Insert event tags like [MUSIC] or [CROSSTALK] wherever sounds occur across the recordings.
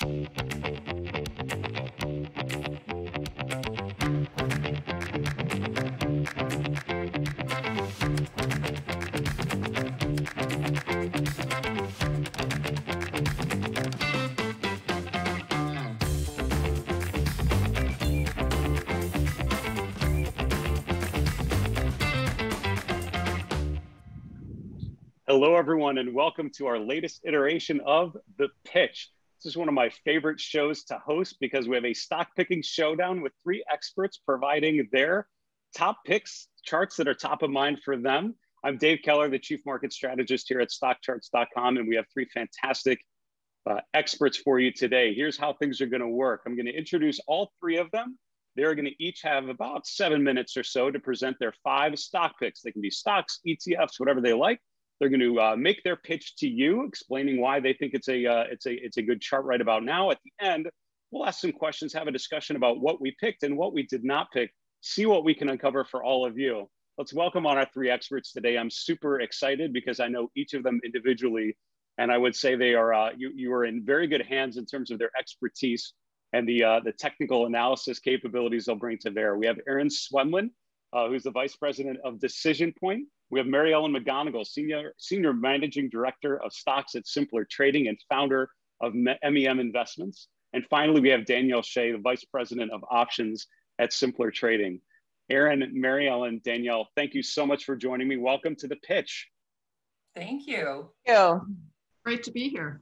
Hello, everyone, and welcome to our latest iteration of The Pitch. This is one of my favorite shows to host because we have a stock picking showdown with three experts providing their top picks, charts that are top of mind for them. I'm Dave Keller, the Chief Market Strategist here at StockCharts.com, and we have three fantastic uh, experts for you today. Here's how things are going to work I'm going to introduce all three of them. They're going to each have about seven minutes or so to present their five stock picks. They can be stocks, ETFs, whatever they like they're going to uh, make their pitch to you, explaining why they think it's a uh, it's a it's a good chart right about now. At the end, we'll ask some questions, have a discussion about what we picked and what we did not pick, see what we can uncover for all of you. Let's welcome on our three experts today. I'm super excited because I know each of them individually, and I would say they are uh, you you are in very good hands in terms of their expertise and the uh, the technical analysis capabilities they'll bring to bear. We have Erin Swenlin, uh, who's the vice president of Decision Point. We have Mary Ellen McGonagle, Senior, Senior Managing Director of Stocks at Simpler Trading and founder of MEM Investments. And finally, we have Danielle Shay, the Vice President of Options at Simpler Trading. Erin, Mary Ellen, Danielle, thank you so much for joining me. Welcome to the pitch. Thank you. Thank you. Great to be here.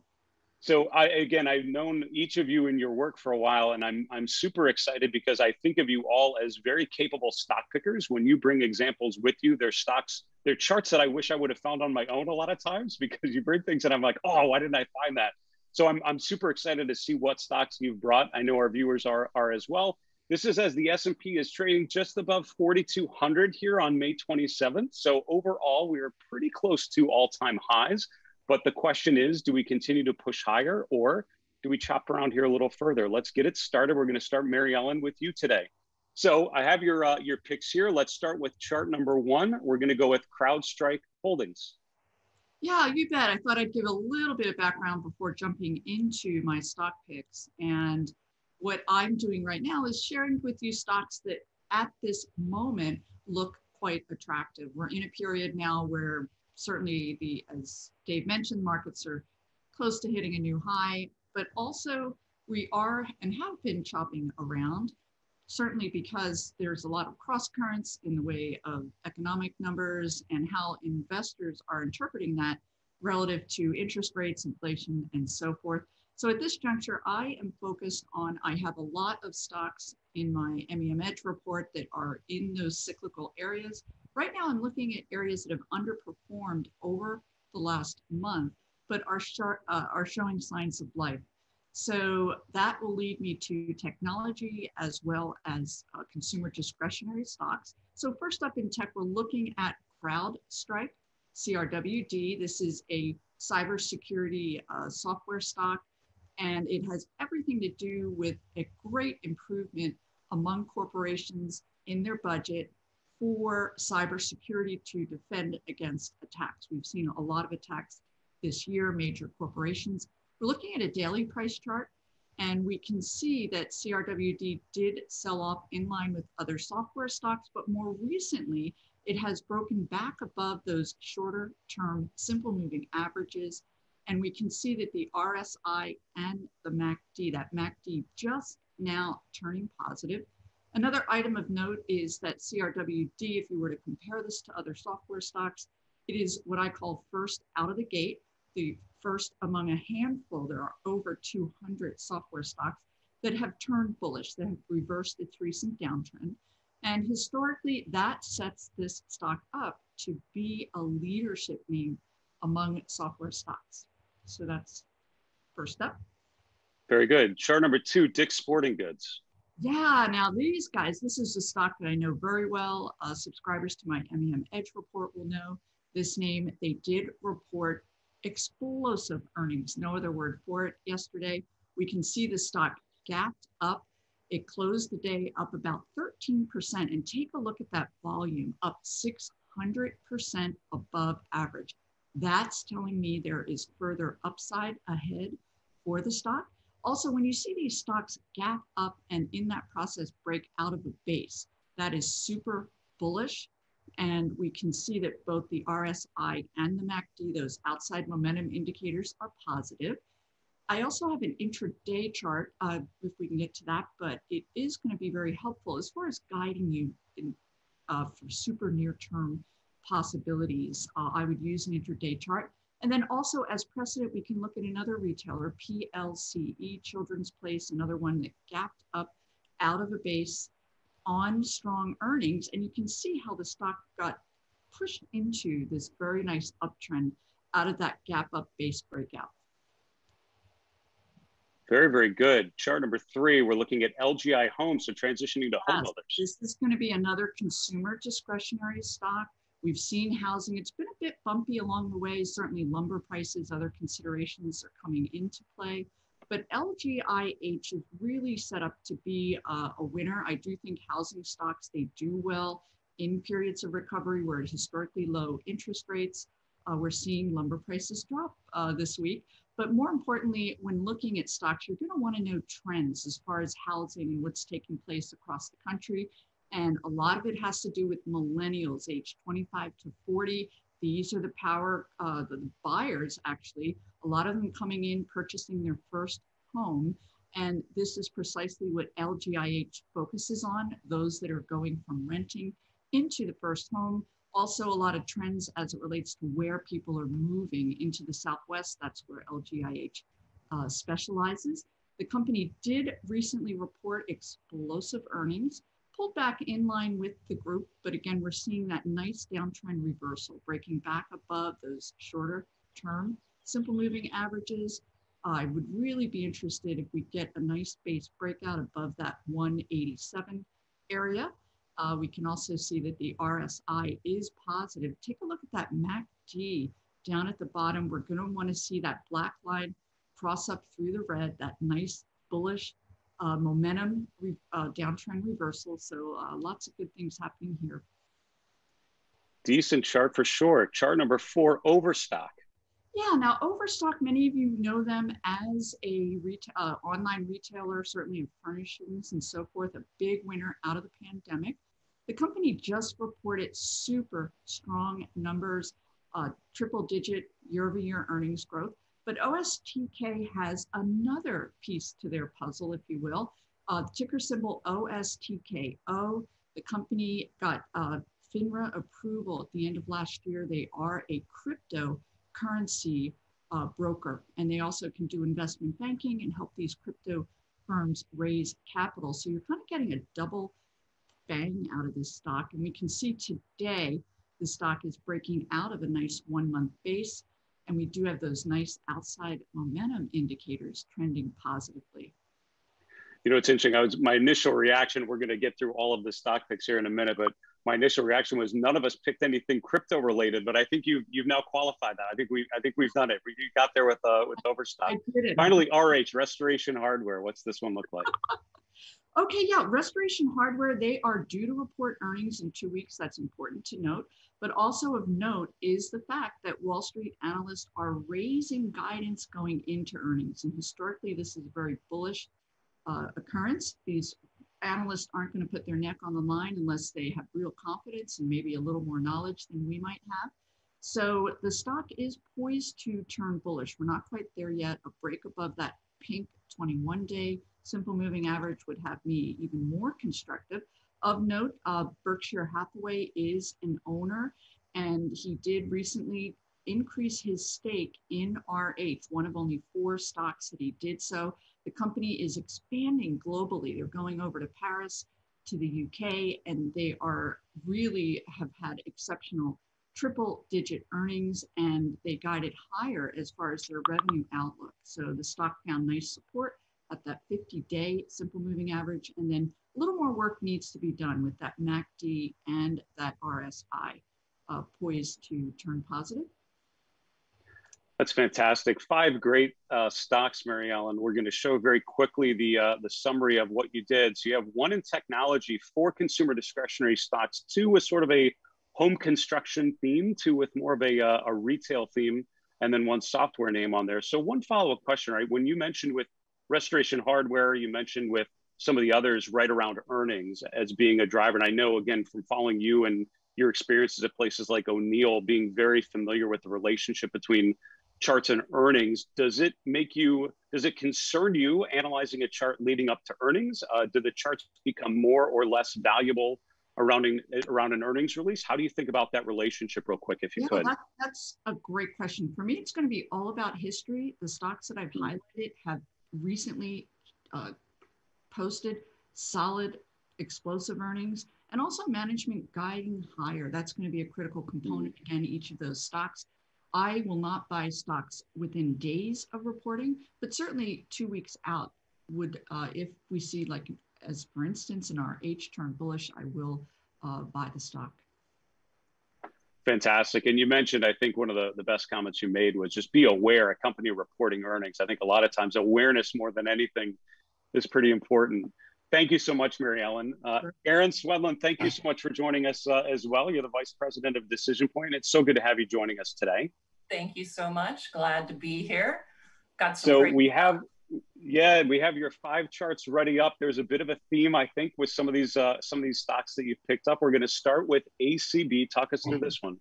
So I, again, I've known each of you in your work for a while, and I'm, I'm super excited because I think of you all as very capable stock pickers. When you bring examples with you, they're stocks, they're charts that I wish I would have found on my own a lot of times [LAUGHS] because you bring things and I'm like, oh, why didn't I find that? So I'm, I'm super excited to see what stocks you've brought. I know our viewers are, are as well. This is as the S&P is trading just above 4,200 here on May 27th. So overall, we are pretty close to all-time highs. But the question is, do we continue to push higher or do we chop around here a little further? Let's get it started. We're going to start Mary Ellen with you today. So I have your uh, your picks here. Let's start with chart number one. We're going to go with CrowdStrike Holdings. Yeah, you bet. I thought I'd give a little bit of background before jumping into my stock picks. And what I'm doing right now is sharing with you stocks that at this moment look quite attractive. We're in a period now where certainly the, as Dave mentioned, markets are close to hitting a new high, but also we are and have been chopping around, certainly because there's a lot of cross currents in the way of economic numbers and how investors are interpreting that relative to interest rates, inflation, and so forth. So at this juncture, I am focused on, I have a lot of stocks in my MEM Edge report that are in those cyclical areas. Right now, I'm looking at areas that have underperformed over the last month, but are, uh, are showing signs of life. So that will lead me to technology as well as uh, consumer discretionary stocks. So first up in tech, we're looking at CrowdStrike, CRWD. This is a cybersecurity uh, software stock, and it has everything to do with a great improvement among corporations in their budget for cybersecurity to defend against attacks. We've seen a lot of attacks this year, major corporations. We're looking at a daily price chart, and we can see that CRWD did sell off in line with other software stocks, but more recently, it has broken back above those shorter term simple moving averages. And we can see that the RSI and the MACD, that MACD just now turning positive. Another item of note is that CRWD, if you were to compare this to other software stocks, it is what I call first out of the gate, the first among a handful. There are over 200 software stocks that have turned bullish, that have reversed its recent downtrend. And historically, that sets this stock up to be a leadership name among software stocks. So that's first up. Very good. Chart number two, Dick's Sporting Goods. Yeah, now these guys, this is a stock that I know very well. Uh, subscribers to my MEM Edge report will know this name. They did report explosive earnings, no other word for it. Yesterday, we can see the stock gapped up. It closed the day up about 13%. And take a look at that volume, up 600% above average. That's telling me there is further upside ahead for the stock Also, when you see these stocks gap up and in that process break out of a base, that is super bullish. And we can see that both the RSI and the MACD, those outside momentum indicators, are positive. I also have an intraday chart, uh, if we can get to that, but it is going to be very helpful as far as guiding you in, uh, for super near term possibilities. Uh, I would use an intraday chart. And then also as precedent, we can look at another retailer, PLCE, Children's Place, another one that gapped up out of a base on strong earnings. And you can see how the stock got pushed into this very nice uptrend out of that gap up base breakout. Very, very good. Chart number three, we're looking at LGI Homes, so transitioning to home yes. This is going to be another consumer discretionary stock. We've seen housing, it's been a bit bumpy along the way. Certainly lumber prices, other considerations are coming into play. But LGIH is really set up to be uh, a winner. I do think housing stocks, they do well in periods of recovery where historically low interest rates. Uh, we're seeing lumber prices drop uh, this week. But more importantly, when looking at stocks, you're going to want to know trends as far as housing and what's taking place across the country. And a lot of it has to do with millennials, age 25 to 40. These are the power, uh, the buyers actually, a lot of them coming in, purchasing their first home. And this is precisely what LGIH focuses on, those that are going from renting into the first home also a lot of trends as it relates to where people are moving into the Southwest. That's where LGIH uh, specializes. The company did recently report explosive earnings, pulled back in line with the group, but again, we're seeing that nice downtrend reversal, breaking back above those shorter term simple moving averages. I would really be interested if we get a nice base breakout above that 187 area. Uh, we can also see that the RSI is positive. Take a look at that MACD down at the bottom. We're going to want to see that black line cross up through the red, that nice bullish uh, momentum re uh, downtrend reversal. So uh, lots of good things happening here. Decent chart for sure. Chart number four, Overstock. Yeah, now Overstock, many of you know them as a retail, uh, online retailer, certainly in furnishings and so forth, a big winner out of the pandemic. The company just reported super strong numbers, uh, triple digit year over year earnings growth. But OSTK has another piece to their puzzle, if you will. Uh, ticker symbol OSTKO. The company got uh, FINRA approval at the end of last year. They are a cryptocurrency uh, broker, and they also can do investment banking and help these crypto firms raise capital. So you're kind of getting a double bang out of this stock. And we can see today the stock is breaking out of a nice one month base. And we do have those nice outside momentum indicators trending positively. You know, it's interesting. I was my initial reaction. We're going to get through all of the stock picks here in a minute, but my initial reaction was none of us picked anything crypto related. But I think you've you've now qualified that. I think we I think we've done it. We got there with uh with [LAUGHS] Overstock. Finally, RH Restoration Hardware. What's this one look like? [LAUGHS] Okay, yeah, Restoration Hardware, they are due to report earnings in two weeks. That's important to note. But also of note is the fact that Wall Street analysts are raising guidance going into earnings. And historically, this is a very bullish uh, occurrence. These analysts aren't going to put their neck on the line unless they have real confidence and maybe a little more knowledge than we might have. So the stock is poised to turn bullish. We're not quite there yet. A break above that pink 21 day simple moving average would have me even more constructive. Of note, uh, Berkshire Hathaway is an owner, and he did recently increase his stake in RH, one of only four stocks that he did so. The company is expanding globally. They're going over to Paris, to the UK, and they are really have had exceptional triple digit earnings and they guided higher as far as their revenue outlook. So the stock found nice support at that 50 day simple moving average. And then a little more work needs to be done with that MACD and that RSI uh, poised to turn positive. That's fantastic. Five great uh, stocks, Mary Ellen. We're going to show very quickly the uh, the summary of what you did. So you have one in technology, four consumer discretionary stocks, two with sort of a home construction theme, two with more of a, uh, a retail theme, and then one software name on there. So one follow up question, right? When you mentioned with Restoration Hardware, you mentioned with some of the others right around earnings as being a driver. And I know, again, from following you and your experiences at places like O'Neil, being very familiar with the relationship between charts and earnings, does it make you, does it concern you analyzing a chart leading up to earnings? Uh, do the charts become more or less valuable around, in, around an earnings release? How do you think about that relationship real quick, if you yeah, could? That, that's a great question. For me, it's going to be all about history. The stocks that I've mm-hmm. highlighted have recently uh, posted solid explosive earnings and also management guiding higher. That's going to be a critical component mm. again, each of those stocks. I will not buy stocks within days of reporting, but certainly two weeks out would, uh, if we see like, as for instance, in RH turn bullish, I will uh, buy the stock. Fantastic. And you mentioned, I think one of the, the best comments you made was just be aware a company reporting earnings. I think a lot of times awareness more than anything is pretty important. Thank you so much, Mary Ellen. Uh, Erin Swenlin, thank you so much for joining us uh, as well. You're the Vice President of Decision Point. It's so good to have you joining us today. Thank you so much. Glad to be here. Got some so we have, yeah, we have your five charts ready up. There's a bit of a theme, I think, with some of these uh, some of these stocks that you've picked up. We're going to start with ACB. Talk us through this one.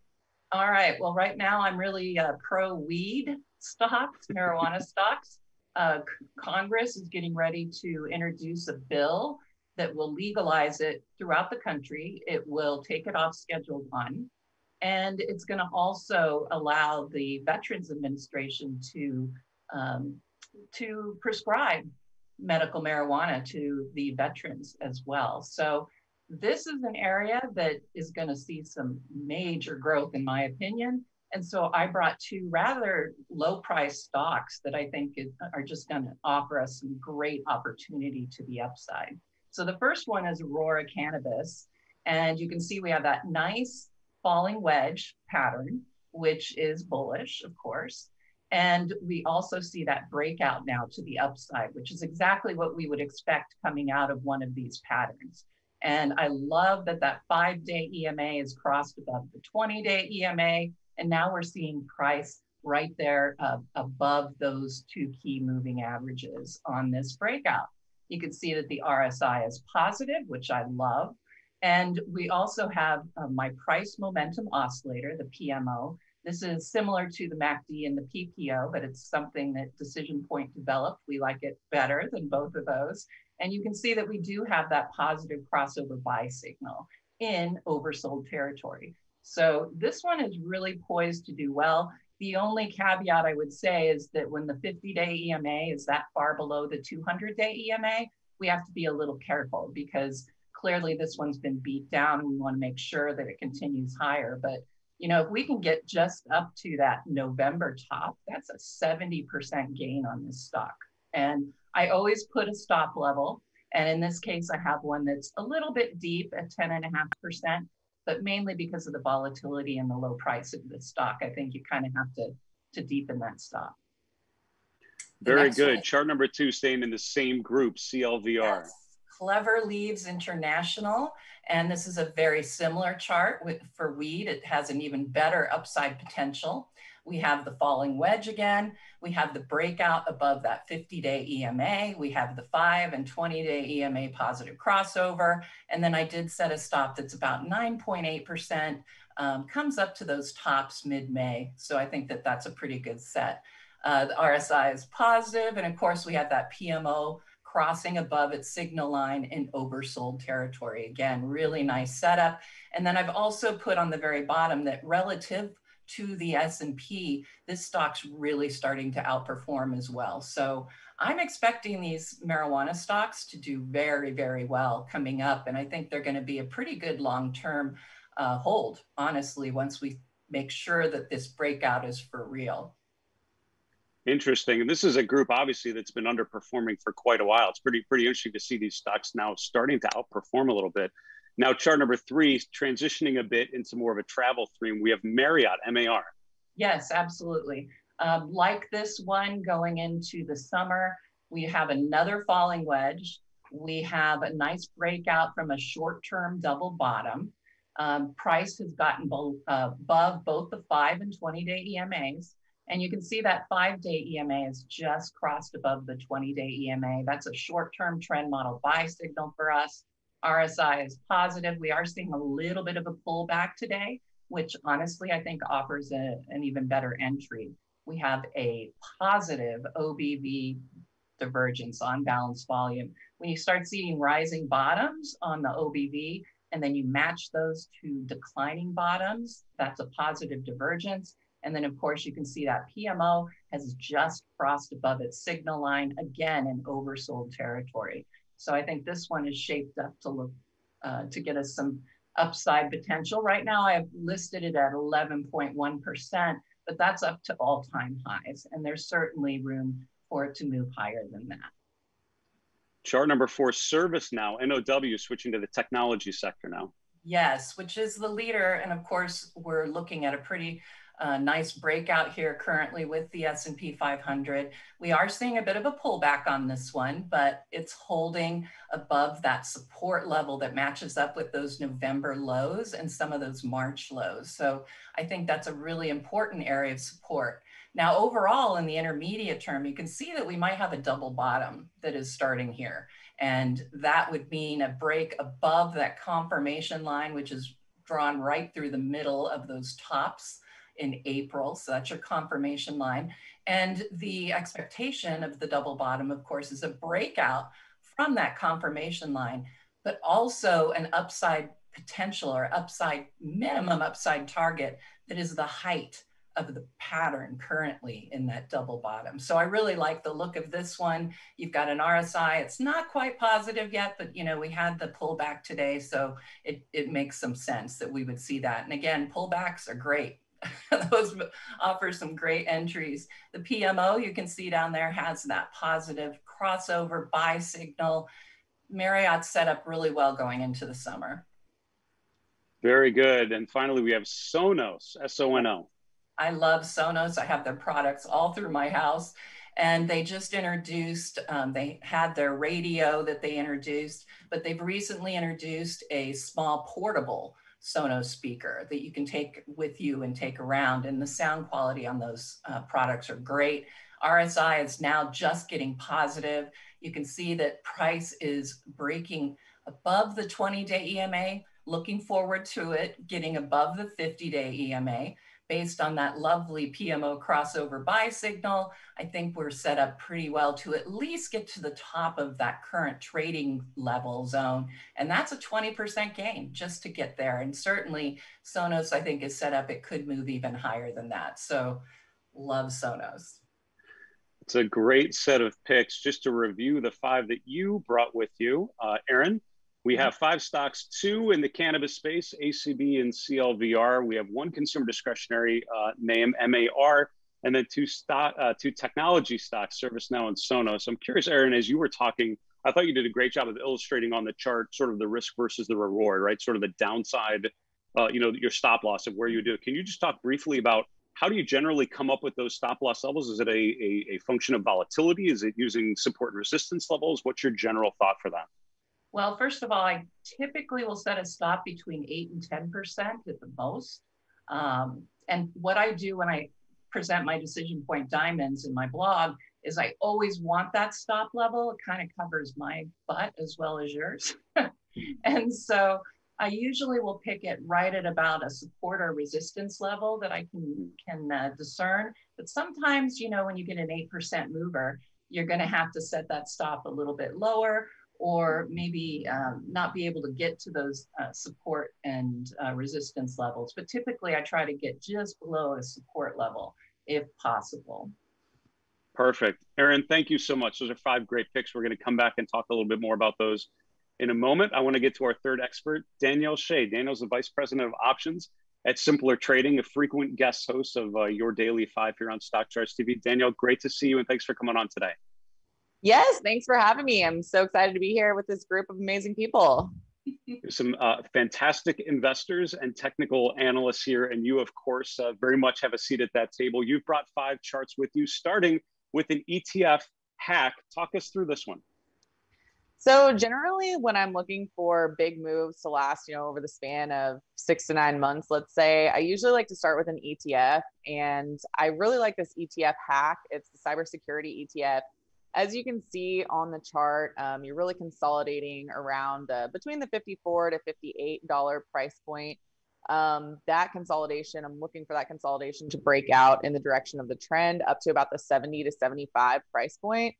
All right. Well, right now I'm really uh, pro weed stocks, marijuana stocks uh, Congress is getting ready to introduce a bill that will legalize it throughout the country. It will take it off Schedule One, and it's going to also allow the Veterans Administration to um, to prescribe medical marijuana to the veterans as well. So this is an area that is going to see some major growth, in my opinion. And so I brought two rather low price stocks that I think is, are just going to offer us some great opportunity to the upside. So the first one is Aurora Cannabis. And you can see we have that nice falling wedge pattern, which is bullish, of course. And we also see that breakout now to the upside, which is exactly what we would expect coming out of one of these patterns. And I love that that five day EMA is crossed above the 20 day EMA and now we're seeing price right there uh, above those two key moving averages on this breakout. You can see that the RSI is positive, which I love. And we also have uh, my price momentum oscillator, the PMO. This is similar to the MACD and the PPO, but it's something that Decision Point developed. We like it better than both of those. And you can see that we do have that positive crossover buy signal in oversold territory. So this one is really poised to do well. The only caveat I would say is that when the 50 day EMA is that far below the 200 day EMA, we have to be a little careful because clearly this one's been beat down we want to make sure that it continues higher. But you know, if we can get just up to that November top, that's a 70% gain on this stock. And I always put a stop level. And in this case, I have one that's a little bit deep at 10.5% but mainly because of the volatility and the low price of the stock. I think you kind of have to, to deepen that stock. Very good. One. Chart number two, staying in the same group, CLVR. Yes. Clever Leaves International. And this is a very similar chart with, for weed. It has an even better upside potential. We have the falling wedge again. We have the breakout above that 50 day EMA. We have the five and 20 day EMA positive crossover. And then I did set a stop that's about 9.8%, um, comes up to those tops mid May. So I think that that's a pretty good set. Uh, the RSI is positive, And of course, we have that PMO crossing above its signal line in oversold territory. Again, really nice setup. And then I've also put on the very bottom that relative to the S&P, this stock's really starting to outperform as well. So I'm expecting these marijuana stocks to do very, very well coming up. And I think they're going to be a pretty good long-term uh, hold, honestly, once we make sure that this breakout is for real. Interesting. And this is a group obviously that's been underperforming for quite a while. It's pretty pretty interesting to see these stocks now starting to outperform a little bit. Now, chart number three, transitioning a bit into more of a travel theme, we have Marriott, MAR. Yes, absolutely. Um, like this one going into the summer, we have another falling wedge. We have a nice breakout from a short-term double bottom. Um, price has gotten bo uh, above both the five and 20 day EMAs. And you can see that five day EMA is just crossed above the 20 day EMA. That's a short term trend model buy signal for us. RSI is positive. We are seeing a little bit of a pullback today, which honestly I think offers a, an even better entry. We have a positive OBV divergence on balance volume. When you start seeing rising bottoms on the OBV, and then you match those to declining bottoms, that's a positive divergence. And then of course you can see that PMO has just crossed above its signal line, again in oversold territory. So I think this one is shaped up to look, uh, to get us some upside potential. Right now I've listed it at 11.1%, but that's up to all time highs. And there's certainly room for it to move higher than that. Chart number four, ServiceNow, NOW, switching to the technology sector now. Yes, which is the leader. And of course, we're looking at a pretty uh, nice breakout here currently with the S&P 500. We are seeing a bit of a pullback on this one, but it's holding above that support level that matches up with those November lows and some of those March lows. So I think that's a really important area of support. Now, overall, in the intermediate term, you can see that we might have a double bottom that is starting here. And that would mean a break above that confirmation line, which is drawn right through the middle of those tops in April. So that's your confirmation line. And the expectation of the double bottom, of course, is a breakout from that confirmation line, but also an upside potential or upside minimum upside target that is the height of the pattern currently in that double bottom. So I really like the look of this one. You've got an RSI. It's not quite positive yet, but you know, we had the pullback today. So it, it makes some sense that we would see that. And again, pullbacks are great. [LAUGHS] Those offer some great entries. The PMO you can see down there has that positive crossover buy signal. Marriott set up really well going into the summer. Very good. And finally, we have Sonos, S O N O. I love Sonos. I have their products all through my house. And they just introduced, um, they had their radio that they introduced, but they've recently introduced a small portable Sonos speaker that you can take with you and take around. And the sound quality on those uh, products are great. RSI is now just getting positive. You can see that price is breaking above the 20 day EMA, looking forward to it, getting above the 50 day EMA based on that lovely PMO crossover buy signal, I think we're set up pretty well to at least get to the top of that current trading level zone. And that's a 20% gain just to get there. And certainly Sonos, I think, is set up, it could move even higher than that. So love Sonos. It's a great set of picks. Just to review the five that you brought with you, uh, Erin, we have five stocks, two in the cannabis space, ACB and CLVR. We have one consumer discretionary uh, name, MAR, and then two stock, uh, two technology stocks, ServiceNow and Sonos. I'm curious, Erin, as you were talking, I thought you did a great job of illustrating on the chart sort of the risk versus the reward, right? Sort of the downside, uh, you know, your stop loss of where you do it. Can you just talk briefly about how do you generally come up with those stop loss levels? Is it a, a, a function of volatility? Is it using support and resistance levels? What's your general thought for that? Well, first of all, I typically will set a stop between 8 and 10% at the most. Um, and what I do when I present my decision point diamonds in my blog is I always want that stop level. It kind of covers my butt as well as yours. [LAUGHS] and so I usually will pick it right at about a support or resistance level that I can, can uh, discern. But sometimes, you know, when you get an 8% mover, you're going to have to set that stop a little bit lower or maybe um, not be able to get to those uh, support and uh, resistance levels. But typically I try to get just below a support level if possible. Perfect. Erin, thank you so much. Those are five great picks. We're going to come back and talk a little bit more about those in a moment. I want to get to our third expert, Danielle Shay. Danielle's the Vice President of Options at Simpler Trading, a frequent guest host of uh, Your Daily Five here on Stock Charts TV. Danielle, great to see you and thanks for coming on today. Yes, thanks for having me. I'm so excited to be here with this group of amazing people. There's [LAUGHS] some uh, fantastic investors and technical analysts here, and you, of course, uh, very much have a seat at that table. You've brought five charts with you, starting with an ETF hack. Talk us through this one. So generally when I'm looking for big moves to last, you know, over the span of six to nine months, let's say, I usually like to start with an ETF. And I really like this ETF hack. It's the cybersecurity ETF. As you can see on the chart, um, you're really consolidating around uh, between the 54 to $58 price point. Um, that consolidation, I'm looking for that consolidation to break out in the direction of the trend up to about the 70 to 75 price point.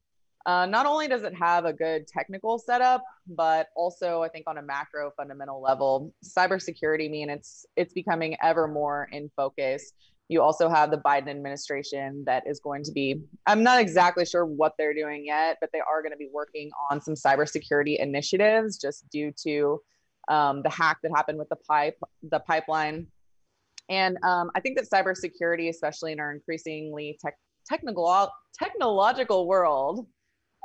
Uh, not only does it have a good technical setup, but also I think on a macro fundamental level, cybersecurity I mean it's it's becoming ever more in focus. You also have the Biden administration that is going to be, I'm not exactly sure what they're doing yet, but they are going to be working on some cybersecurity initiatives just due to um, the hack that happened with the pipe, the pipeline. And um, I think that cybersecurity, especially in our increasingly tech, technical, technological world,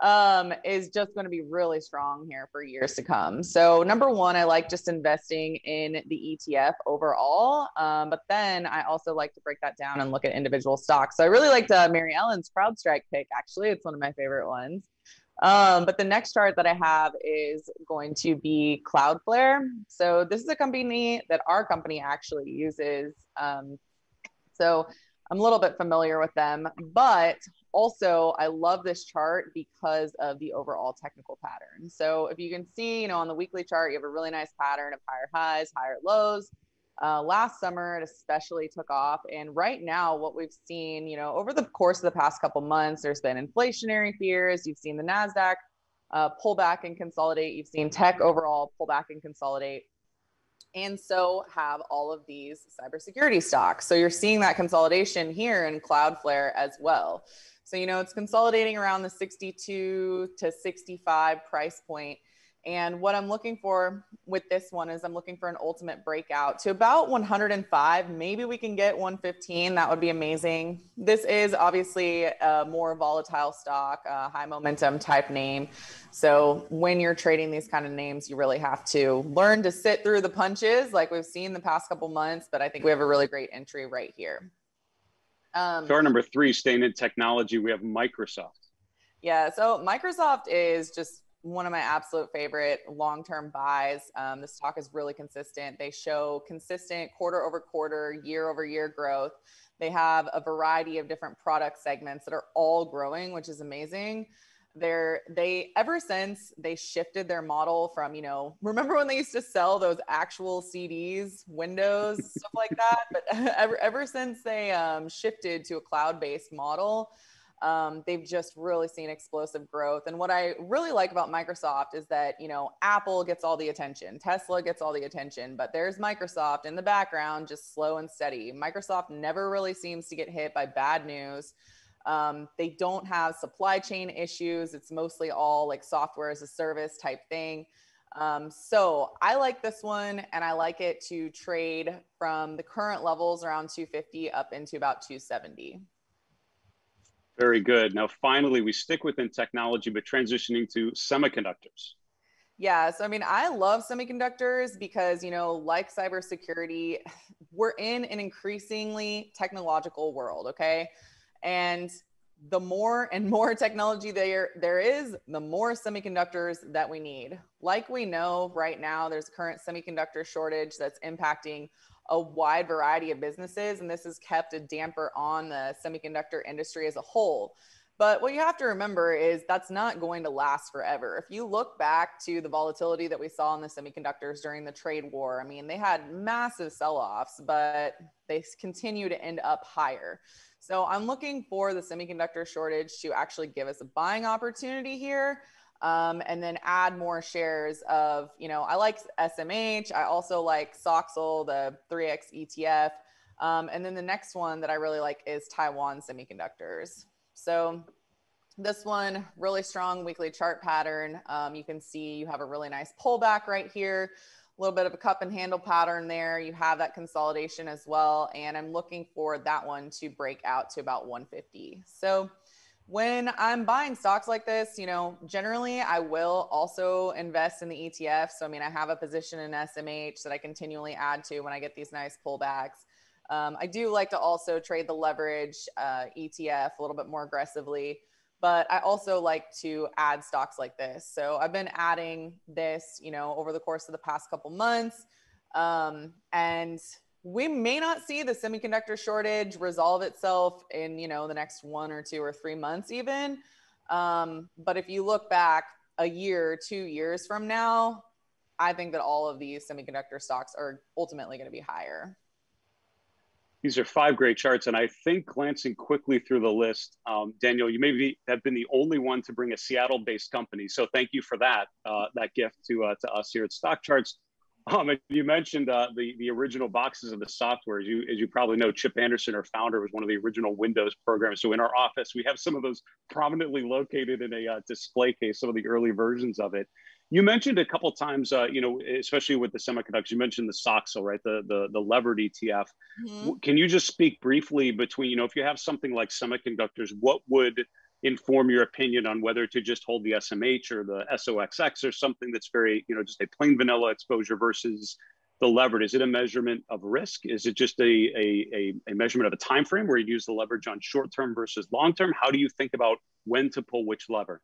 um, is just going to be really strong here for years to come. So, number one, I like just investing in the ETF overall. Um, but then I also like to break that down and look at individual stocks. So, I really liked uh, Mary Ellen's CrowdStrike pick. Actually, it's one of my favorite ones. Um, but the next chart that I have is going to be Cloudflare. So, this is a company that our company actually uses. Um, so, I'm a little bit familiar with them, but also I love this chart because of the overall technical pattern. So if you can see, you know, on the weekly chart, you have a really nice pattern of higher highs, higher lows. Uh, last summer, it especially took off. And right now, what we've seen, you know, over the course of the past couple months, there's been inflationary fears. You've seen the NASDAQ uh, pull back and consolidate. You've seen tech overall pull back and consolidate and so have all of these cybersecurity stocks. So you're seeing that consolidation here in Cloudflare as well. So, you know, it's consolidating around the 62 to 65 price point. And what I'm looking for with this one is I'm looking for an ultimate breakout to about 105. Maybe we can get 115. That would be amazing. This is obviously a more volatile stock, a high momentum type name. So when you're trading these kind of names, you really have to learn to sit through the punches like we've seen the past couple months. But I think we have a really great entry right here. Um, our number three, staying in technology, we have Microsoft. Yeah, so Microsoft is just one of my absolute favorite long-term buys. Um, the stock is really consistent. They show consistent quarter over quarter, year over year growth. They have a variety of different product segments that are all growing, which is amazing. They're they ever since they shifted their model from you know remember when they used to sell those actual CDs, Windows [LAUGHS] stuff like that, but [LAUGHS] ever ever since they um, shifted to a cloud-based model, um, they've just really seen explosive growth. And what I really like about Microsoft is that, you know, Apple gets all the attention, Tesla gets all the attention, but there's Microsoft in the background, just slow and steady. Microsoft never really seems to get hit by bad news. Um, they don't have supply chain issues. It's mostly all like software as a service type thing. Um, so I like this one and I like it to trade from the current levels around 250 up into about 270. Very good. Now, finally, we stick within technology, but transitioning to semiconductors. Yeah, so I mean, I love semiconductors because, you know, like cybersecurity, [LAUGHS] we're in an increasingly technological world, okay? And the more and [LAUGHS] more technology there there is, the more semiconductors that we need. Like we know right now, there's current semiconductor shortage that's impacting a wide variety of businesses, and this has kept a damper on the semiconductor industry as a whole. But what you have to remember is that's not going to last forever. If you look back to the volatility that we saw in the semiconductors during the trade war, I mean, they had massive sell offs, but they continue to end up higher. So I'm looking for the semiconductor shortage to actually give us a buying opportunity here um, and then add more shares of, you know, I like SMH. I also like SOXL, the 3X ETF. Um, and then the next one that I really like is Taiwan Semiconductors. So this one, really strong weekly chart pattern. Um, you can see you have a really nice pullback right here, a little bit of a cup and handle pattern there. You have that consolidation as well. And I'm looking for that one to break out to about 150. So when I'm buying stocks like this, you know, generally I will also invest in the ETF. So, I mean, I have a position in SMH that I continually add to when I get these nice pullbacks. Um, I do like to also trade the leverage uh, ETF a little bit more aggressively. but I also like to add stocks like this. So I've been adding this, you know, over the course of the past couple months. Um, and we may not see the semiconductor shortage resolve itself in, you know, the next one or two or three months even. Um, but if you look back a year, two years from now, I think that all of these semiconductor stocks are ultimately going to be higher. These are five great charts, and I think glancing quickly through the list, um, Danielle, you maybe have been the only one to bring a Seattle-based company, so thank you for that uh, that gift to uh, to us here at Stock Charts. Um, you mentioned uh, the the original boxes of the software. As you as you probably know, Chip Anderson, our founder, was one of the original Windows programs. So in our office, we have some of those prominently located in a uh, display case, some of the early versions of it. You mentioned a couple times, uh, you know, especially with the semiconductors. You mentioned the SOXL, right? The the the levered ETF. Mm-hmm. Can you just speak briefly between, you know, if you have something like semiconductors, what would inform your opinion on whether to just hold the SMH or the SOXX or something that's very, you know, just a plain vanilla exposure versus the levered? Is it a measurement of risk? Is it just a a, a, measurement of a time frame where you use the leverage on short term versus long term? How do you think about when to pull which lever?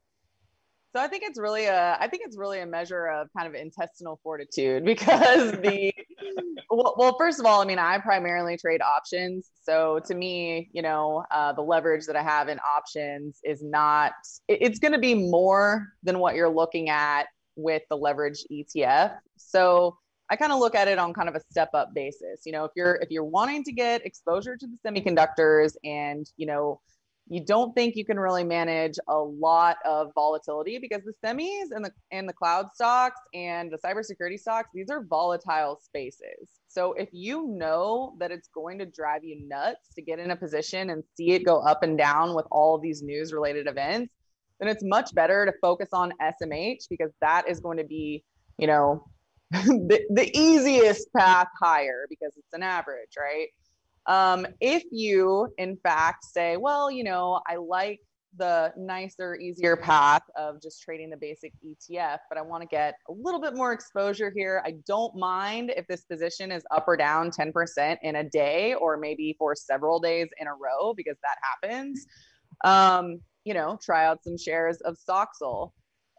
So I think it's really a I think it's really a measure of kind of intestinal fortitude [LAUGHS] because the well, well, first of all, I mean I primarily trade options. So to me, you know, uh, the leverage that I have in options is not it, it's going to be more than what you're looking at with the leverage ETF. So I kind of look at it on kind of a step up basis. You know, if you're if you're wanting to get exposure to the semiconductors and you know you don't think you can really manage a lot of volatility because the semis and the and the cloud stocks and the cybersecurity stocks these are volatile spaces. So if you know that it's going to drive you nuts to get in a position and see it go up and down with all these news related events then it's much better to focus on smh because that is going to be you know [LAUGHS] the, the easiest path higher because it's an average right um, if you, in fact, say, well, you know, I like the nicer, easier path of just trading the basic ETF, but I want to get a little bit more exposure here. I don't mind if this position is up or down 10% in a day or maybe for several days in a row because that happens. Um, you know, try out some shares of SOXL.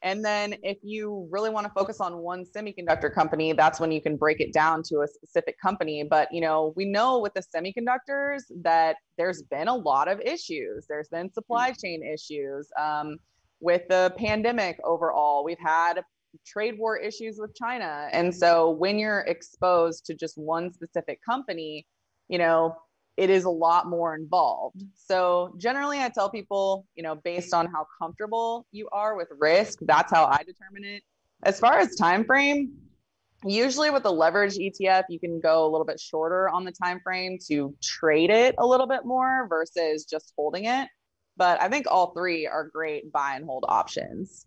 And then if you really want to focus on one semiconductor company, that's when you can break it down to a specific company. But you know, we know with the semiconductors that there's been a lot of issues. There's been supply mm. chain issues. Um, with the pandemic overall, we've had trade war issues with China. And so when you're exposed to just one specific company, you know, it is a lot more involved. So generally I tell people, you know, based on how comfortable you are with risk, that's how I determine it. As far as time frame, usually with the leverage ETF, you can go a little bit shorter on the time frame to trade it a little bit more versus just holding it. But I think all three are great buy and hold options.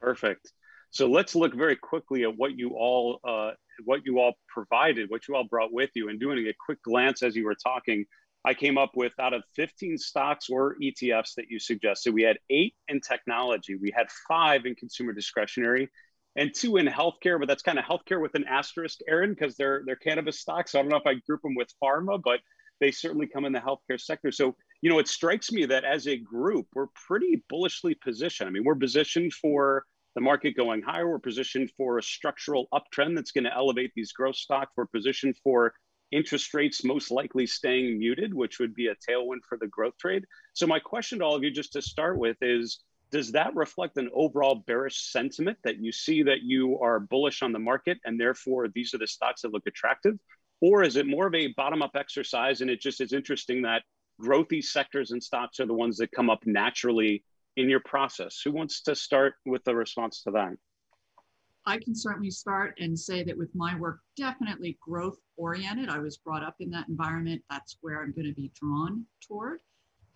Perfect. So let's look very quickly at what you all uh, what you all provided, what you all brought with you, and doing a quick glance as you were talking, I came up with out of 15 stocks or ETFs that you suggested, we had eight in technology, we had five in consumer discretionary, and two in healthcare. But that's kind of healthcare with an asterisk, Erin, because they're they're cannabis stocks. So I don't know if I group them with pharma, but they certainly come in the healthcare sector. So you know, it strikes me that as a group, we're pretty bullishly positioned. I mean, we're positioned for the market going higher. We're positioned for a structural uptrend that's going to elevate these growth stocks. We're positioned for interest rates most likely staying muted, which would be a tailwind for the growth trade. So, my question to all of you, just to start with, is does that reflect an overall bearish sentiment that you see that you are bullish on the market and therefore these are the stocks that look attractive? Or is it more of a bottom up exercise and it just is interesting that growthy sectors and stocks are the ones that come up naturally in your process? Who wants to start with the response to that? I can certainly start and say that with my work, definitely growth oriented. I was brought up in that environment. That's where I'm going to be drawn toward.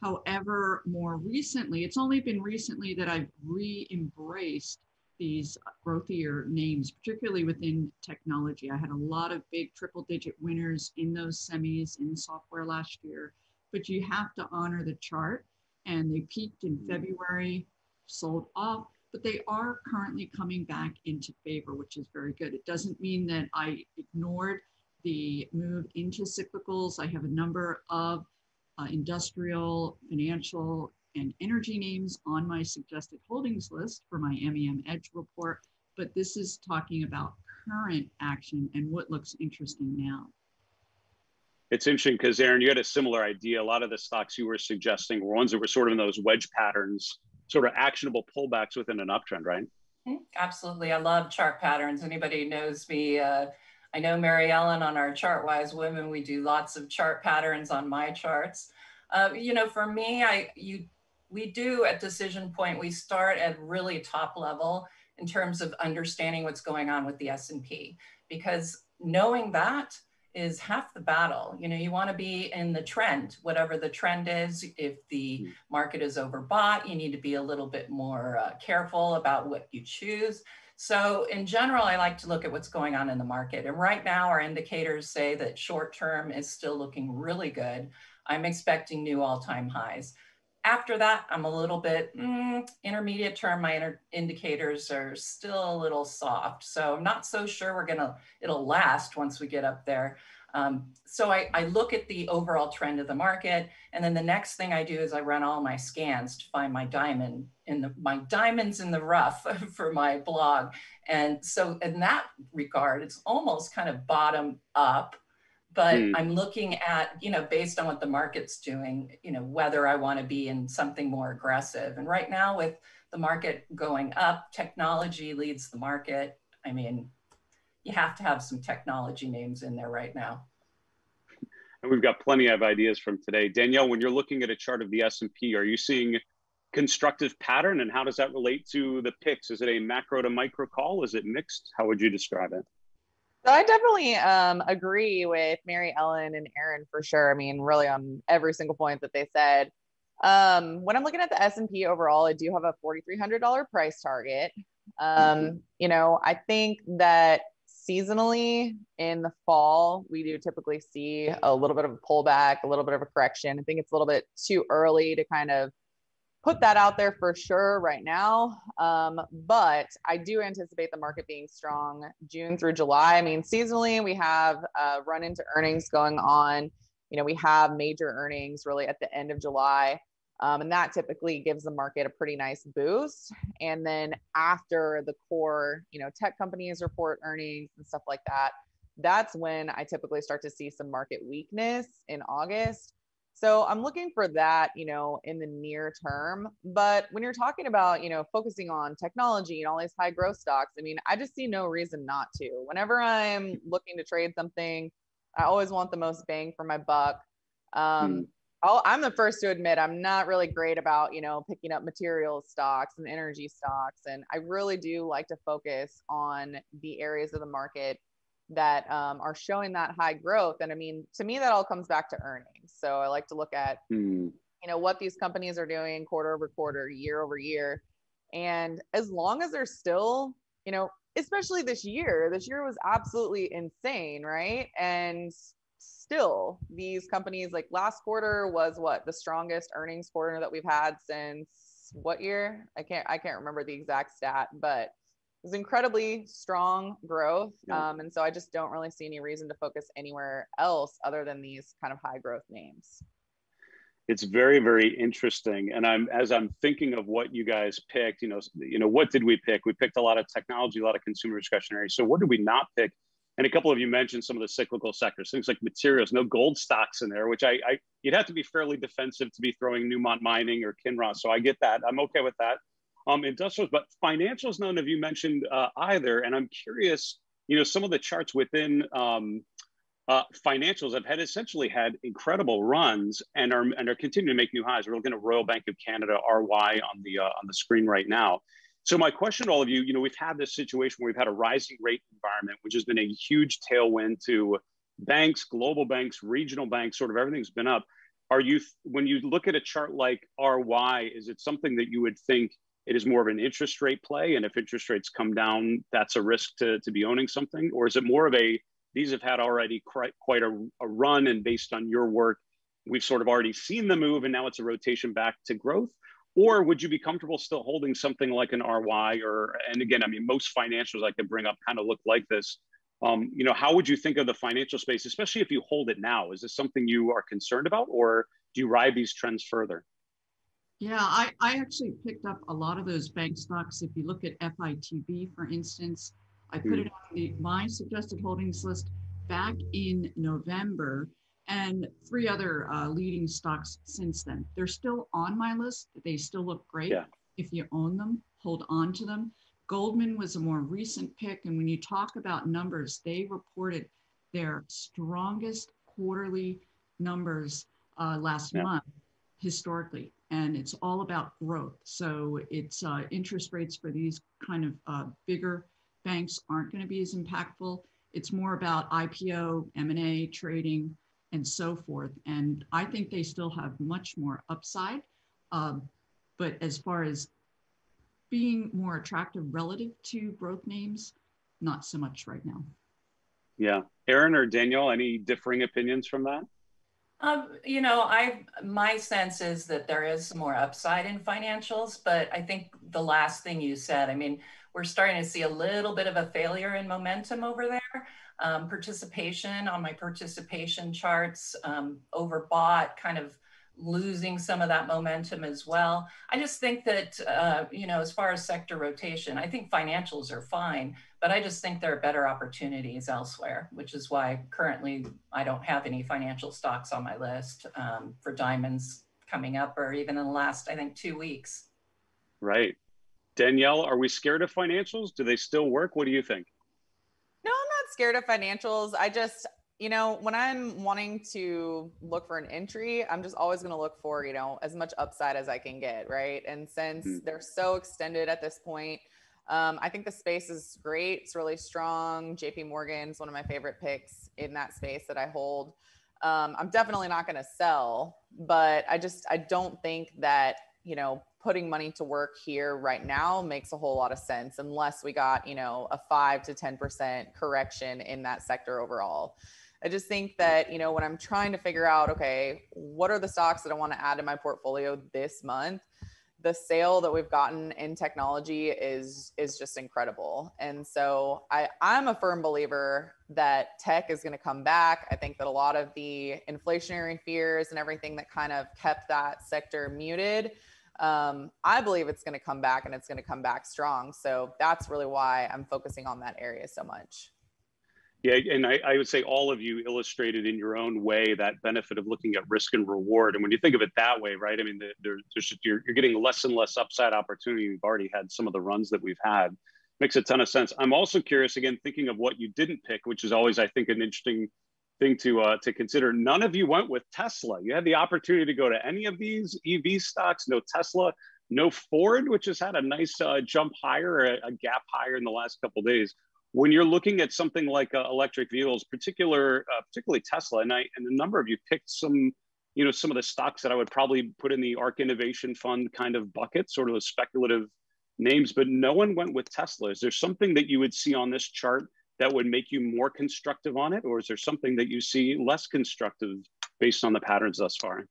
However, more recently, it's only been recently that I've re embraced these growthier names, particularly within technology. I had a lot of big triple digit winners in those semis in software last year, but you have to honor the chart and they peaked in February, sold off, but they are currently coming back into favor, which is very good. It doesn't mean that I ignored the move into cyclicals. I have a number of uh, industrial, financial, and energy names on my suggested holdings list for my MEM Edge report, but this is talking about current action and what looks interesting now. It's interesting because Erin, you had a similar idea. A lot of the stocks you were suggesting were ones that were sort of in those wedge patterns, sort of actionable pullbacks within an uptrend, right? Mm-hmm. Absolutely. I love chart patterns. Anybody knows me, uh, I know Mary Ellen on our Chartwise Women, we do lots of chart patterns on my charts. Uh, you know, for me, I you we do at Decision Point, we start at really top level in terms of understanding what's going on with the S&P because knowing that is half the battle. You know, you want to be in the trend, whatever the trend is. If the hmm. market is overbought, you need to be a little bit more uh, careful about what you choose. So in general, I like to look at what's going on in the market. And right now, our indicators say that short term is still looking really good. I'm expecting new all-time highs. After that, I'm a little bit mm, intermediate term. My indicators are still a little soft. So I'm not so sure we're gonna, it'll last once we get up there. Um, so I, I, look at the overall trend of the market, and then the next thing I do is I run all my scans to find my diamond in the my diamonds in the rough [LAUGHS] for my blog. And so in that regard, it's almost kind of bottom up, but mm. I'm looking at you know based on what the market's doing, you know whether I want to be in something more aggressive. And right now with the market going up, technology leads the market. I mean, you have to have some technology names in there right now. And we've got plenty of ideas from today. Danielle, when you're looking at a chart of the S&P, are you seeing constructive pattern and how does that relate to the picks? Is it a macro to micro call? Is it mixed? How would you describe it? So I definitely um, agree with Mary Ellen and Erin for sure. I mean, really on every single point that they said. Um, when I'm looking at the S&P overall, I do have a $4,300 price target. Um, mm-hmm. You know, I think that seasonally in the fall, we do typically see a little bit of a pullback, a little bit of a correction. I think it's a little bit too early to kind of put that out there for sure right now. Um, but I do anticipate the market being strong June through July. I mean, seasonally, we have a run into earnings going on. You know, we have major earnings really at the end of July. Um, and that typically gives the market a pretty nice boost. And then after the core, you know, tech companies report earnings and stuff like that, that's when I typically start to see some market weakness in August. So I'm looking for that, you know, in the near term. But when you're talking about, you know, focusing on technology and all these high growth stocks, I mean, I just see no reason not to. Whenever I'm [LAUGHS] looking to trade something, I always want the most bang for my buck. Um, hmm. I'll, I'm the first to admit I'm not really great about, you know, picking up materials stocks and energy stocks. And I really do like to focus on the areas of the market that um, are showing that high growth. And I mean, to me, that all comes back to earnings. So I like to look at, mm. you know, what these companies are doing quarter over quarter, year over year. And as long as they're still, you know, especially this year, this year was absolutely insane, right? And still these companies like last quarter was what the strongest earnings quarter that we've had since what year i can't i can't remember the exact stat but it was incredibly strong growth yeah. um, and so i just don't really see any reason to focus anywhere else other than these kind of high growth names it's very very interesting and i'm as i'm thinking of what you guys picked you know you know what did we pick we picked a lot of technology a lot of consumer discretionary so what did we not pick and a couple of you mentioned some of the cyclical sectors, things like materials, no gold stocks in there, which I, I you'd have to be fairly defensive to be throwing Newmont Mining or Kinross. So I get that. I'm okay with that. Um, industrials, but financials, none of you mentioned uh, either. And I'm curious, you know, some of the charts within um, uh, financials have had essentially had incredible runs and are and are continuing to make new highs. We're looking at Royal Bank of Canada (RY) on the uh, on the screen right now. So my question to all of you, you know, we've had this situation where we've had a rising rate environment, which has been a huge tailwind to banks, global banks, regional banks, sort of everything's been up. Are you, when you look at a chart like RY, is it something that you would think it is more of an interest rate play? And if interest rates come down, that's a risk to, to be owning something? Or is it more of a, these have had already quite, quite a, a run and based on your work, we've sort of already seen the move and now it's a rotation back to growth? Or would you be comfortable still holding something like an RY or, and again, I mean, most financials I could bring up kind of look like this. Um, you know, how would you think of the financial space, especially if you hold it now? Is this something you are concerned about or do you ride these trends further? Yeah, I, I actually picked up a lot of those bank stocks. If you look at FITB, for instance, I put Mm. it on the, my suggested holdings list back in November and three other uh, leading stocks since then. They're still on my list. They still look great. Yeah. If you own them, hold on to them. Goldman was a more recent pick. And when you talk about numbers, they reported their strongest quarterly numbers uh, last Yeah. month historically. And it's all about growth. So it's uh, interest rates for these kind of uh, bigger banks aren't going to be as impactful. It's more about IPO, M&A, trading, and so forth. And I think they still have much more upside. Um, but as far as being more attractive relative to growth names, not so much right now. Yeah. Erin or Danielle, any differing opinions from that? Um, you know, I my sense is that there is some more upside in financials, but I think the last thing you said, I mean, we're starting to see a little bit of a failure in momentum over there. Um, participation on my participation charts, um, overbought, kind of losing some of that momentum as well. I just think that, uh, you know, as far as sector rotation, I think financials are fine, but I just think there are better opportunities elsewhere, which is why currently I don't have any financial stocks on my list um, for diamonds coming up or even in the last, I think, two weeks. Right. Danielle, are we scared of financials? Do they still work? What do you think? No, I'm not scared of financials. I just, you know, when I'm wanting to look for an entry, I'm just always going to look for, you know, as much upside as I can get. Right. And since Mm. they're so extended at this point, um, I think the space is great. It's really strong. JP Morgan's one of my favorite picks in that space that I hold. Um, I'm definitely not going to sell, but I just, I don't think that, you know, putting money to work here right now makes a whole lot of sense unless we got, you know, a five to 10% correction in that sector overall. I just think that, you know, when I'm trying to figure out, okay, what are the stocks that I want to add to my portfolio this month? The sale that we've gotten in technology is is just incredible. And so I, I'm a firm believer that tech is going to come back. I think that a lot of the inflationary fears and everything that kind of kept that sector muted um, I believe it's going to come back and it's going to come back strong. So that's really why I'm focusing on that area so much. Yeah, and I, I, would say all of you illustrated in your own way that benefit of looking at risk and reward. And when you think of it that way, right? I mean, there, there's just, you're, you're getting less and less upside opportunity. We've already had some of the runs that we've had. Makes a ton of sense. I'm also curious, again, thinking of what you didn't pick, which is always, I think, an interesting thing to uh, to consider. None of you went with Tesla. You had the opportunity to go to any of these EV stocks. No Tesla, no Ford, which has had a nice uh, jump higher, a, a, gap higher in the last couple days. When you're looking at something like uh, electric vehicles, particular uh, particularly Tesla, and I and a number of you picked some, you know, some of the stocks that I would probably put in the ARK Innovation Fund kind of bucket, sort of a speculative names, but no one went with Tesla. Is there something that you would see on this chart that would make you more constructive on it? Or is there something that you see less constructive based on the patterns thus far?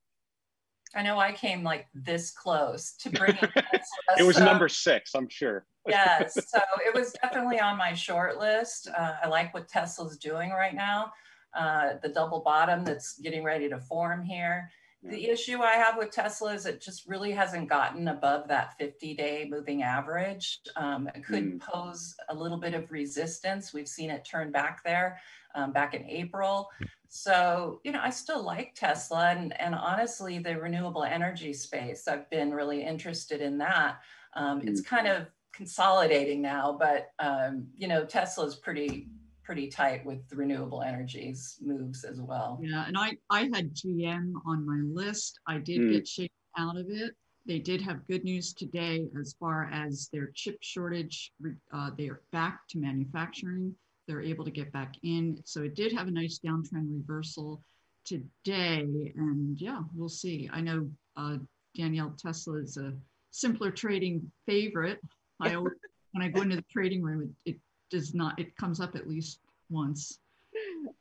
I know I came like this close to [LAUGHS] bringing Tesla. it was so, number six, I'm sure. yes, [LAUGHS] so it was definitely on my short list. Uh, I like what Tesla's doing right now. Uh, the double bottom that's getting ready to form here. The issue I have with Tesla is it just really hasn't gotten above that 50 day moving average. Um, it could mm. pose a little bit of resistance. We've seen it turn back there um, back in April. So, you know, I still like Tesla and, and honestly, the renewable energy space, I've been really interested in that. Um. It's kind of consolidating now, but, um, you know, Tesla's pretty pretty tight with the renewable energies moves as well. Yeah, and I I had GM on my list. I did mm. get shaken out of it. They did have good news today as far as their chip shortage. Uh, they are back to manufacturing. They're able to get back in. So it did have a nice downtrend reversal today. And yeah, we'll see. I know uh, Danielle Tesla is a simpler trading favorite. I [LAUGHS] always, when I go into the trading room, it, it does not it comes up at least once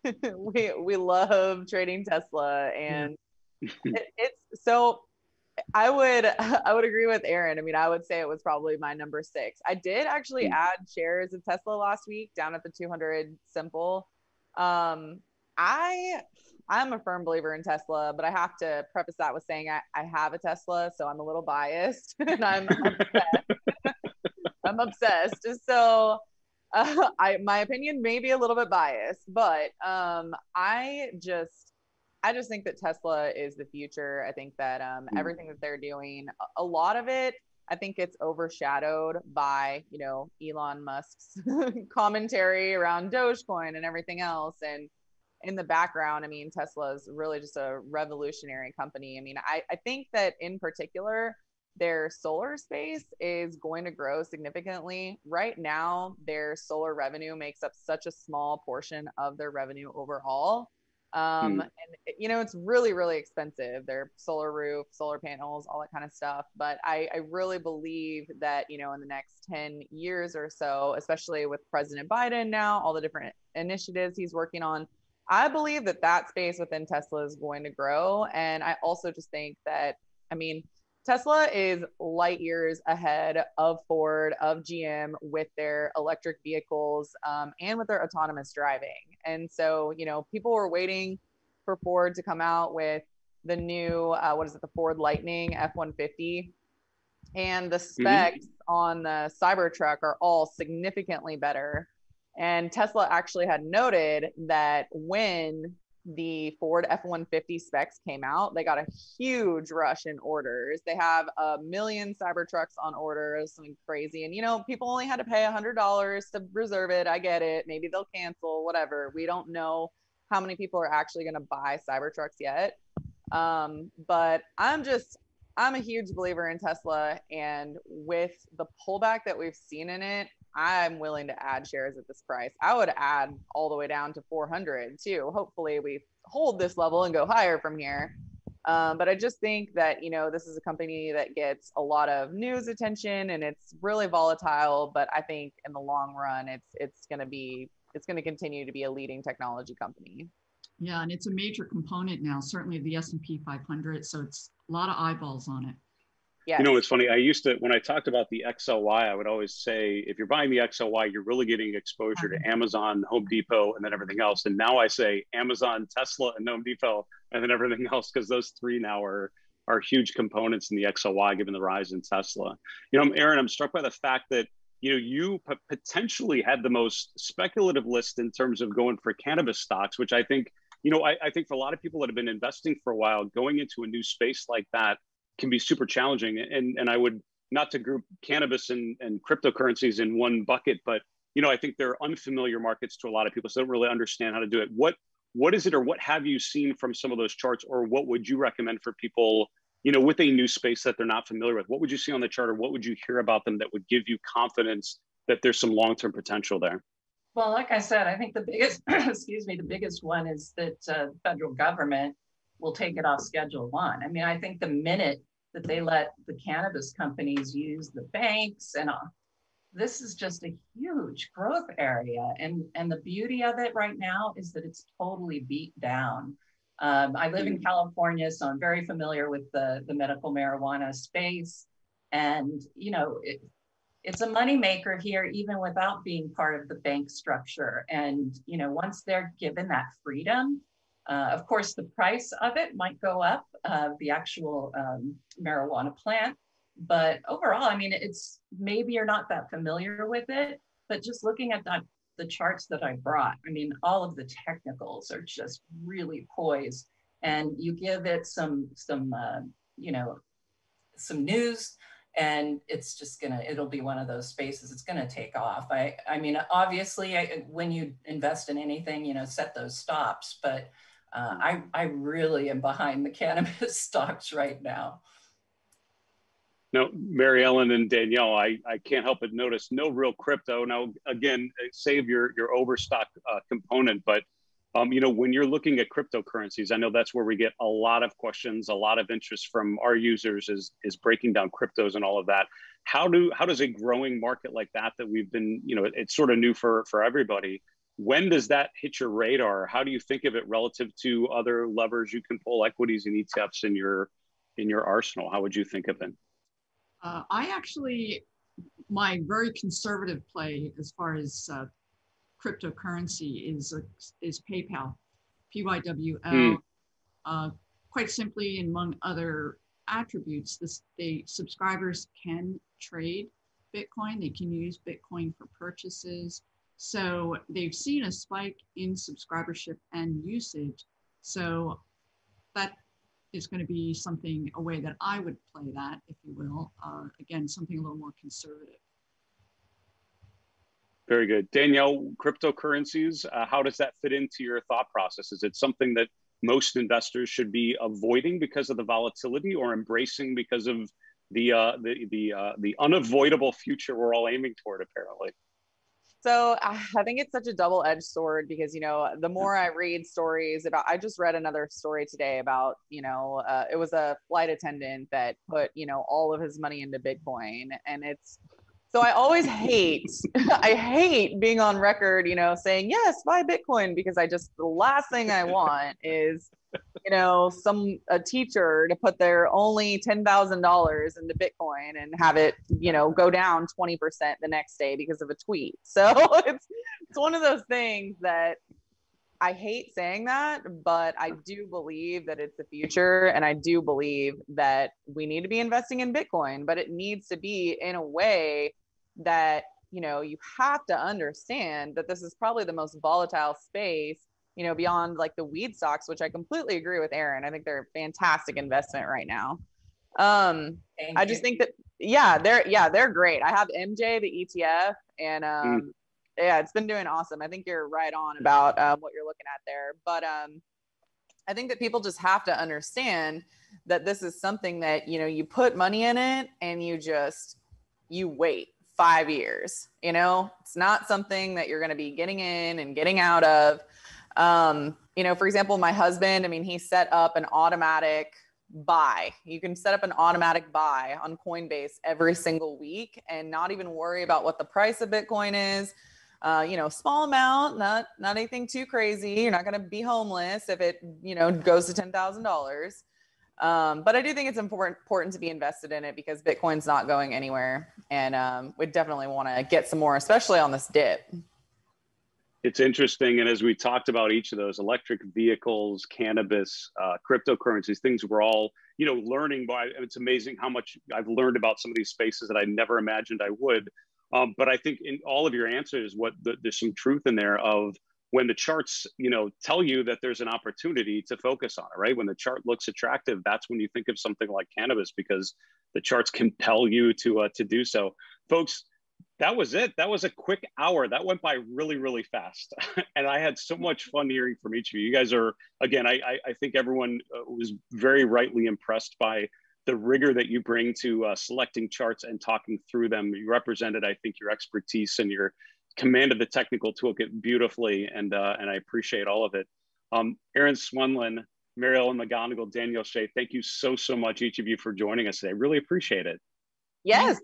[LAUGHS] we we love trading tesla and yeah. it, it's so i would [LAUGHS] i would agree with erin i mean i would say it was probably my number six i did actually add shares of tesla last week down at the 200 simple um I I'm a firm believer in Tesla, but I have to preface that with saying I, I have a Tesla, so I'm a little biased [LAUGHS] and I'm obsessed. I'm obsessed. So uh, [LAUGHS] I my opinion may be a little bit biased, but um, I just I just think that Tesla is the future. I think that um, mm. everything that they're doing, a lot of it, I think it's overshadowed by you know Elon Musk's [LAUGHS] commentary around Dogecoin and everything else, and in the background, I mean, Tesla is really just a revolutionary company. I mean, I, I think that in particular, their solar space is going to grow significantly. Right now, their solar revenue makes up such a small portion of their revenue overall. Um, mm. And, you know, it's really, really expensive. Their solar roof, solar panels, all that kind of stuff. But I, I really believe that, you know, in the next 10 years or so, especially with President Biden now, all the different initiatives he's working on, I believe that that space within Tesla is going to grow. And I also just think that, I mean, Tesla is light years ahead of Ford, of GM with their electric vehicles um, and with their autonomous driving. And so, you know, people were waiting for Ford to come out with the new, uh, what is it, the Ford Lightning F 150. And the mm-hmm. specs mm-hmm. on the Cybertruck are all significantly better and Tesla actually had noted that when the Ford F 150 specs came out, they got a huge rush in orders. They have a million Cybertrucks on order, something crazy. And, you know, people only had to pay $100 to reserve it. I get it. Maybe they'll cancel, whatever. We don't know how many people are actually going to buy Cybertrucks yet. Um, but I'm just, I'm a huge believer in Tesla. And with the pullback that we've seen in it, I'm willing to add shares at this price. I would add all the way down to 400 too. Hopefully, we hold this level and go higher from here. Um, but I just think that you know this is a company that gets a lot of news attention and it's really volatile. But I think in the long run, it's it's going to be it's going to continue to be a leading technology company. Yeah, and it's a major component now, certainly the S and P 500. So it's a lot of eyeballs on it. You know, it's funny. I used to, when I talked about the XLY, I would always say, if you're buying the XLY, you're really getting exposure to uh-huh. Amazon, Home Depot, and then everything else. And now I say Amazon, Tesla, and Home Depot, and then everything [LAUGHS] else, because those three now are are huge components in the XLY, given the rise in Tesla. You know, Erin, I'm struck by the fact that you know you p- potentially had the most speculative list in terms of going for cannabis stocks, which I think, you know, I, I think for a lot of people that have been investing for a while, going into a new space like that can be super challenging. And and I would not to group cannabis and, and cryptocurrencies in one bucket, but you know, I think they're unfamiliar markets to a lot of people, so they don't really understand how to do it. What what is it, or what have you seen from some of those charts, or what would you recommend for people, you know, with a new space that they're not familiar with? What would you see on the chart, or what would you hear about them that would give you confidence that there's some long term potential there? Well, like I said, I think the biggest, [CLEARS THROAT] excuse me, the biggest one is that uh, federal government will take it off Schedule One. I mean, I think the minute that they let the cannabis companies use the banks and all, this is just a huge growth area. And, and the beauty of it right now is that it's totally beat down. Um, I live in California, so I'm very familiar with the, the medical marijuana space. And, you know, it, it's a moneymaker here, even without being part of the bank structure. And, you know, once they're given that freedom, uh, of course, the price of it might go up, uh, the actual um, marijuana plant. But overall, I mean, it's maybe you're not that familiar with it, but just looking at that, the charts that I brought, I mean, all of the technicals are just really poised. And you give it some, some uh, you know, some news, and it's just gonna it'll be one of those spaces it's gonna take off i i mean obviously I, when you invest in anything you know set those stops but uh, I, I really am behind the cannabis [LAUGHS] stocks right now. No, Mary Ellen and Danielle, I, I can't help but notice no real crypto. Now, again, save your, your overstock uh, component, but um, you know, when you're looking at cryptocurrencies, I know that's where we get a lot of questions, a lot of interest from our users is, is breaking down cryptos and all of that. How do how does a growing market like that that we've been, you know, it, it's sort of new for for everybody when does that hit your radar? How do you think of it relative to other levers you can pull, equities and ETFs in your in your arsenal? How would you think of it? Uh, I actually, my very conservative play as far as uh, cryptocurrency is uh, is PayPal. PYPL. Mm. Uh, quite simply, among other attributes, this, the subscribers can trade Bitcoin. They can use Bitcoin for purchases. So they've seen a spike in subscribership and usage. So that is going to be something, a way that I would play that, if you will. Uh, again, something a little more conservative. Very good. Danielle, cryptocurrencies, uh, how does that fit into your thought process? Is it something that most investors should be avoiding because of the volatility or embracing because of the uh, the the uh, the unavoidable future we're all aiming toward apparently so i think it's such a double-edged sword because you know the more i read stories about i just read another story today about you know uh, it was a flight attendant that put you know all of his money into bitcoin. And it's so I always hate, [LAUGHS] I hate being on record, you know, saying, yes, buy Bitcoin, because I just, the last thing I want is, you know, some, a teacher to put their only $10,000 into Bitcoin and have it, you know, go down 20% the next day because of a tweet. So [LAUGHS] it's, it's one of those things that I hate saying that, but I do believe that it's the future. And I do believe that we need to be investing in Bitcoin, but it needs to be in a way that you know you have to understand that this is probably the most volatile space you know beyond like the weed stocks which i completely agree with erin i think they're a fantastic investment right now um Thank i just think that yeah they're yeah they're great i have mj the etf and um mm. yeah it's been doing awesome i think you're right on about um, what you're looking at there but um i think that people just have to understand that this is something that you know you put money in it and you just you wait five years. You know, it's not something that you're going to be getting in and getting out of. Um, you know, for example, my husband, I mean, he set up an automatic buy. You can set up an automatic buy on Coinbase every single week and not even worry about what the price of Bitcoin is. Uh, you know, small amount, not not anything too crazy. You're not going to be homeless if it, you know, goes to ten thousand dollars. Um, but I do think it's important important to be invested in it because Bitcoin's not going anywhere, and um, we definitely want to get some more, especially on this dip. It's interesting, and as we talked about each of those electric vehicles, cannabis, uh, cryptocurrencies, things we're all you know learning by. It's amazing how much I've learned about some of these spaces that I never imagined I would. Um, but I think in all of your answers, what the, there's some truth in there of when the charts you know tell you that there's an opportunity to focus on it right when the chart looks attractive that's when you think of something like cannabis because the charts compel you to uh, to do so folks that was it. That was a quick hour. That went by really really fast. [LAUGHS] And i had so much fun hearing from each of you. You guys are again i i, I think everyone uh, was very rightly impressed by the rigor that you bring to uh, selecting charts and talking through them. You represented i think your expertise and your command of the technical toolkit beautifully, and uh, and I appreciate all of it. Um, Erin Swenlin, Mary Ellen McGonagle, Danielle Shay, thank you so so much each of you for joining us today. Really appreciate it. Yes,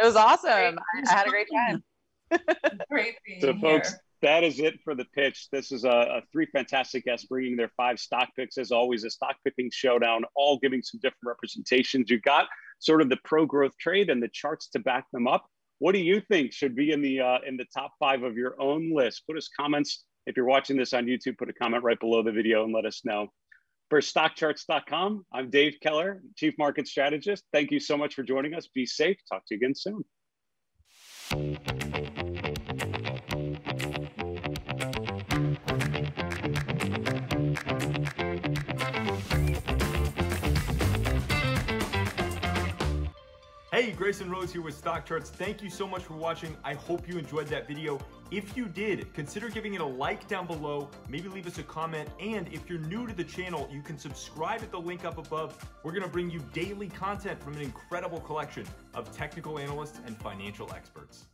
it was awesome. I, I, had a great time. [LAUGHS] great being so, here. folks. That is it for the pitch. This is a, a, three fantastic guests bringing their five stock picks. As always, a stock picking showdown, all giving some different representations. You've got sort of the pro growth trade and the charts to back them up. What do you think should be in the uh, in the top five of your own list? Put us comments. If you're watching this on YouTube, put a comment right below the video and let us know. For stockcharts.com, I'm Dave Keller, Chief Market Strategist. Thank you so much for joining us. Be safe. Talk to you again soon. Hey, Grayson Rose here with Stock Charts. Thank you so much for watching. I hope you enjoyed that video. If you did, consider giving it a like down below, maybe leave us a comment, and if you're new to the channel, you can subscribe at the link up above. We're gonna bring you daily content from an incredible collection of technical analysts and financial experts.